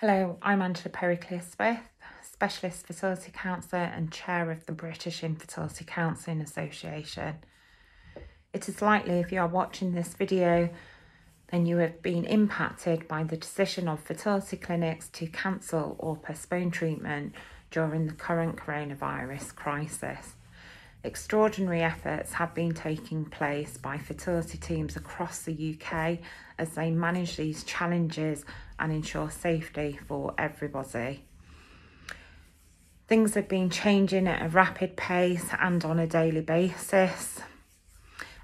Hello, I'm Angela Pericles Smith, Specialist Fertility Counsellor and Chair of the British Infertility Counselling Association. It is likely if you are watching this video then you have been impacted by the decision of fertility clinics to cancel or postpone treatment during the current coronavirus crisis. Extraordinary efforts have been taking place by fertility teams across the UK as they manage these challenges and ensure safety for everybody. Things have been changing at a rapid pace and on a daily basis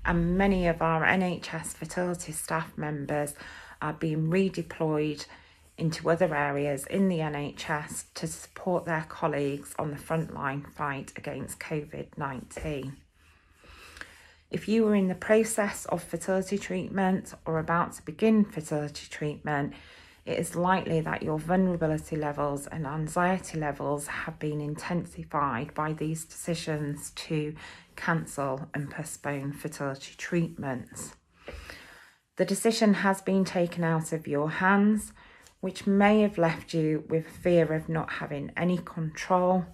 and many of our NHS fertility staff members are being redeployed into other areas in the NHS to support their colleagues on the frontline fight against COVID 19. If you are in the process of fertility treatment or about to begin fertility treatment, it is likely that your vulnerability levels and anxiety levels have been intensified by these decisions to cancel and postpone fertility treatments. The decision has been taken out of your hands, which may have left you with fear of not having any control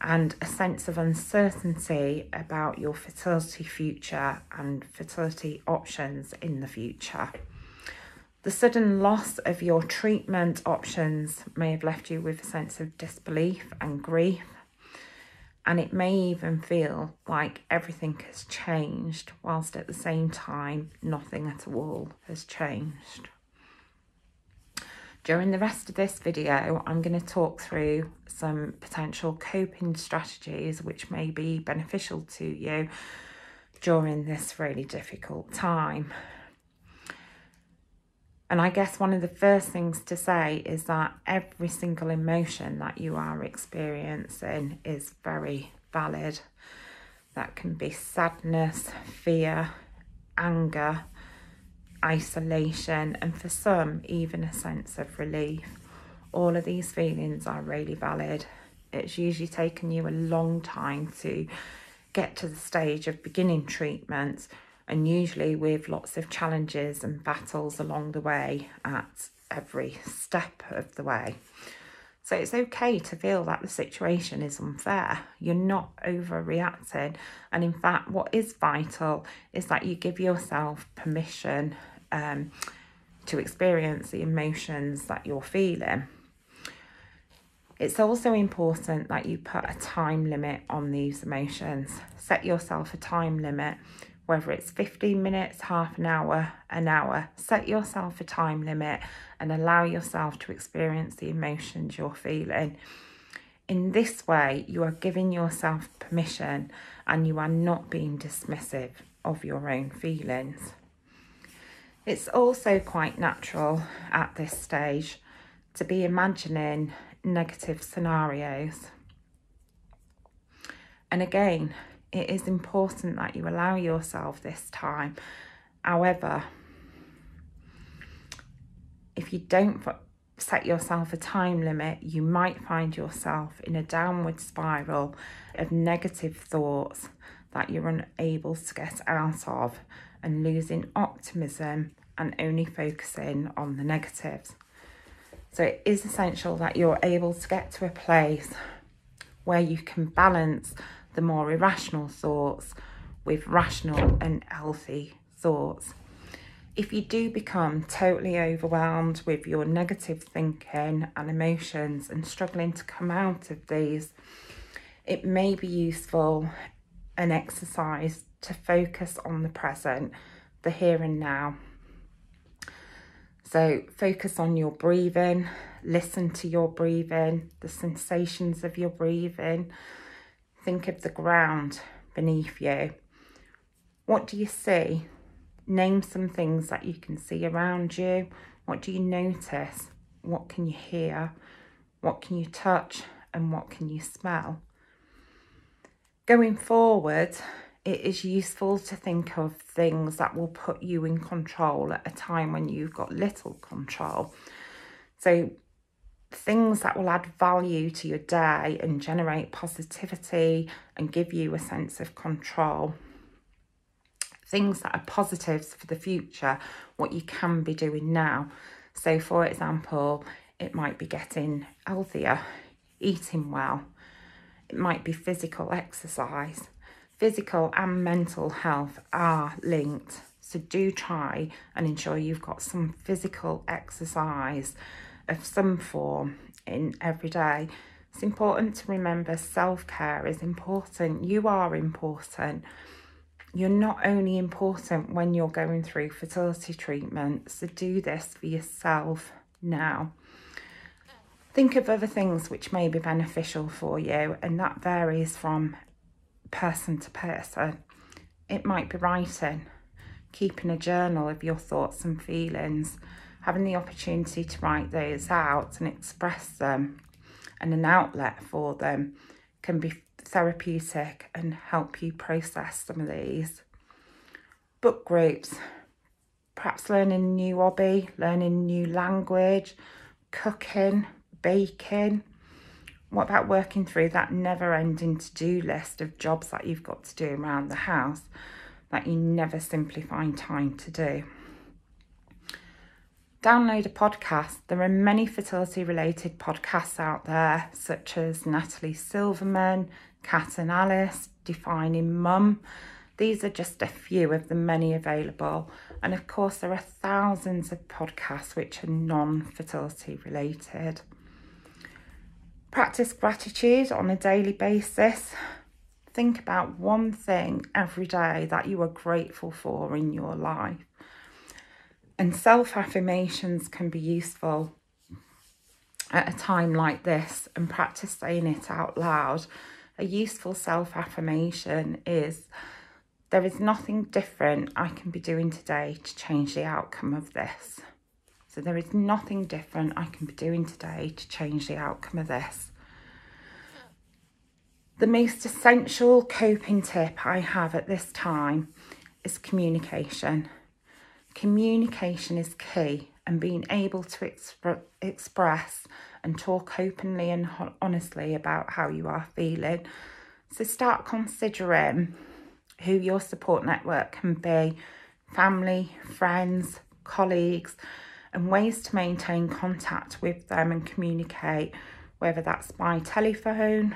and a sense of uncertainty about your fertility future and fertility options in the future. The sudden loss of your treatment options may have left you with a sense of disbelief and grief, and it may even feel like everything has changed, whilst at the same time, nothing at all has changed. During the rest of this video, I'm going to talk through some potential coping strategies which may be beneficial to you during this really difficult time. And I guess one of the first things to say is that every single emotion that you are experiencing is very valid. That can be sadness, fear, anger, isolation, and for some, even a sense of relief. All of these feelings are really valid. It's usually taken you a long time to get to the stage of beginning treatment and usually with lots of challenges and battles along the way at every step of the way. So it's okay to feel that the situation is unfair. You're not overreacting. And in fact, what is vital is that you give yourself permission um, to experience the emotions that you're feeling. It's also important that you put a time limit on these emotions. Set yourself a time limit whether it's 15 minutes, half an hour, an hour, set yourself a time limit and allow yourself to experience the emotions you're feeling. In this way, you are giving yourself permission and you are not being dismissive of your own feelings. It's also quite natural at this stage to be imagining negative scenarios. And again, it is important that you allow yourself this time. However, if you don't set yourself a time limit, you might find yourself in a downward spiral of negative thoughts that you're unable to get out of and losing optimism and only focusing on the negatives. So it is essential that you're able to get to a place where you can balance the more irrational thoughts with rational and healthy thoughts. If you do become totally overwhelmed with your negative thinking and emotions and struggling to come out of these, it may be useful an exercise to focus on the present, the here and now. So focus on your breathing, listen to your breathing, the sensations of your breathing, Think of the ground beneath you. What do you see? Name some things that you can see around you. What do you notice? What can you hear? What can you touch? And what can you smell? Going forward, it is useful to think of things that will put you in control at a time when you've got little control. So things that will add value to your day and generate positivity and give you a sense of control. Things that are positives for the future, what you can be doing now. So, for example, It might be getting healthier, eating well. It might be physical exercise. Physical and mental health are linked. So do try and ensure you've got some physical exercise of some form in every day. It's important to remember self-care is important. You are important. You're not only important when you're going through fertility treatment, so do this for yourself now. Think of other things which may be beneficial for you, and that varies from person to person. It might be writing, keeping a journal of your thoughts and feelings, having the opportunity to write those out and express them, and an outlet for them can be therapeutic and help you process some of these. Book groups, perhaps learning a new hobby, learning new language, cooking, baking. What about working through that never ending to do list of jobs that you've got to do around the house that you never simply find time to do? Download a podcast. There are many fertility related podcasts out there, such as Natalie Silverman, Kat and Alice, Defining Mum. These are just a few of the many available. And of course, there are thousands of podcasts which are non fertility related. Practice gratitude on a daily basis. Think about one thing every day that you are grateful for in your life. And self affirmations can be useful at a time like this and practice saying it out loud. A useful self affirmation is there is nothing different I can be doing today to change the outcome of this. So there is nothing different I can be doing today to change the outcome of this. The most essential coping tip I have at this time is communication. Communication is key and being able to exp express and talk openly and honestly about how you are feeling. So start considering who your support network can be, family, friends, colleagues, and ways to maintain contact with them and communicate, whether that's by telephone,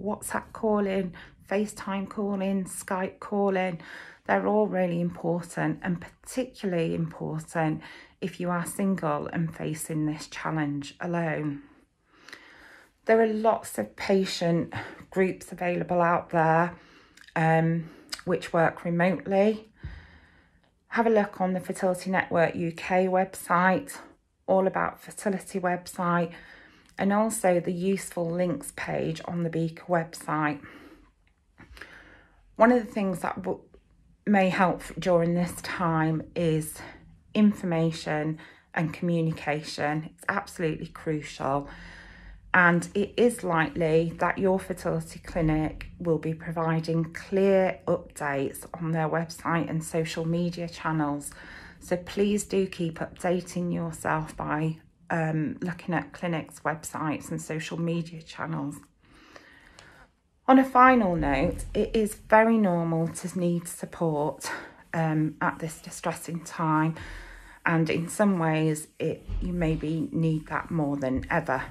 WhatsApp calling, FaceTime calling, Skype calling. They're all really important and particularly important if you are single and facing this challenge alone. There are lots of patient groups available out there um, which work remotely have a look on the Fertility Network UK website, All About Fertility website, and also the useful links page on the BICA website. One of the things that may help during this time is information and communication. It's absolutely crucial and it is likely that your fertility clinic will be providing clear updates on their website and social media channels. So please do keep updating yourself by um, looking at clinics' websites and social media channels. On a final note, it is very normal to need support um, at this distressing time and in some ways it you maybe need that more than ever.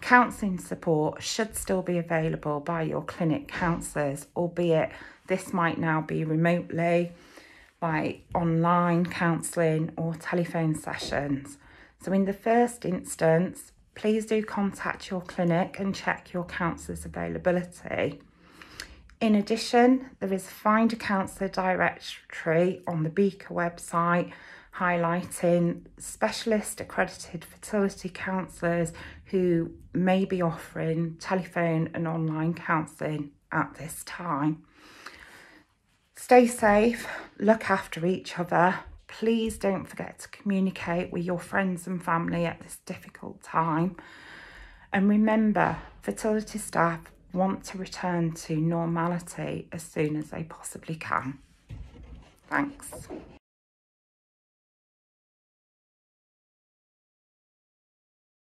Counselling support should still be available by your clinic counsellors, albeit this might now be remotely by online counselling or telephone sessions. So in the first instance, please do contact your clinic and check your counsellor's availability. In addition, there is Find a Counsellor directory on the BICA website highlighting specialist accredited fertility counsellors who may be offering telephone and online counselling at this time. Stay safe, look after each other. Please don't forget to communicate with your friends and family at this difficult time. And remember, fertility staff want to return to normality as soon as they possibly can. Thanks.